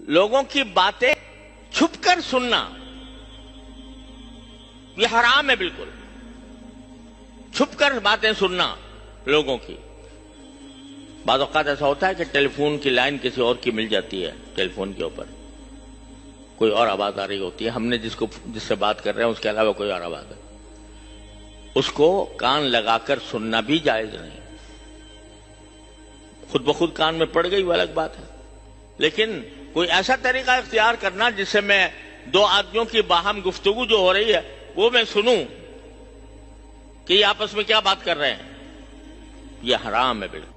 लोगों की बातें छुपकर सुनना, ये हराम है बिल्कुल। छुपकर बातें सुनना लोगों की। अवत ऐसा होता है कि टेलीफोन की लाइन किसी और की मिल जाती है, टेलीफोन के ऊपर। कोई और आवाज़ आ रही होती है, हमने जिसको, जिससे बात कर रहे हैं, उसके अलावा कोई और आवाज़ है। उसको कान लगाकर सुनना भी जायज़ नहीं। खुद ब खुद कान में पड़ गई वो अलग बात है। लेकिन कोई ऐसा तरीका इख्तियार करना जिससे मैं दो आदमियों की बाहम गुफ्तगु जो हो रही है, वो मैं सुनू कि आपस में क्या बात कर रहे हैं। यह हराम है, बिल्कुल।